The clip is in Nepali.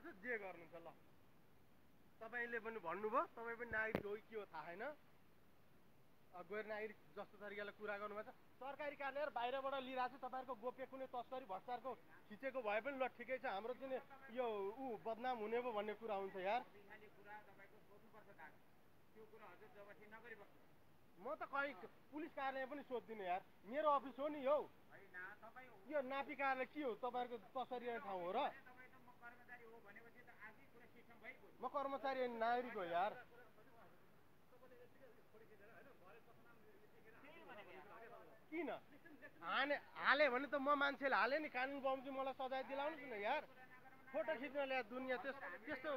दाजु जे गर्नुहुन्छ ल। तपाईँले पनि भन्नुभयो तपाईँ पनि नागरिक हो कि हो थाहा अब गैर नागरिक जस्तो तरिकाले कुरा गर्नुभएको छ सरकारी कार्यालय बाहिरबाट लिइरहेको छ तपाईँहरूको गोप्य कुनै तस्करी भ्रष्टाचारको खिचेको भए पनि ल ठिकै छ। हाम्रो चाहिँ यो ऊ बदनाम हुने पो भन्ने कुरा हुन्छ यार। हजुर म त कहीँ पुलिस कार्यालय पनि सोध्दिनँ यार। मेरो अफिस हो नि होइन तपाईँ यो नापी कार्यालय के हो? तपाईँहरूको तस्करी ठाउँ हो र तपाईँ त म कर्मचारी हो भनेपछि त आजै कुरा सिस्टम भइगयो म कर्मचारी होइन, नागरिक हो यार। किन हाने हाले भने त म मान्छेले हाले नि कानुन बमोजिम मलाई सजाय दिलाउनुहोस् न यार फोटो खिच्न ल्याए दुनियाँ त्यस त्यस्तो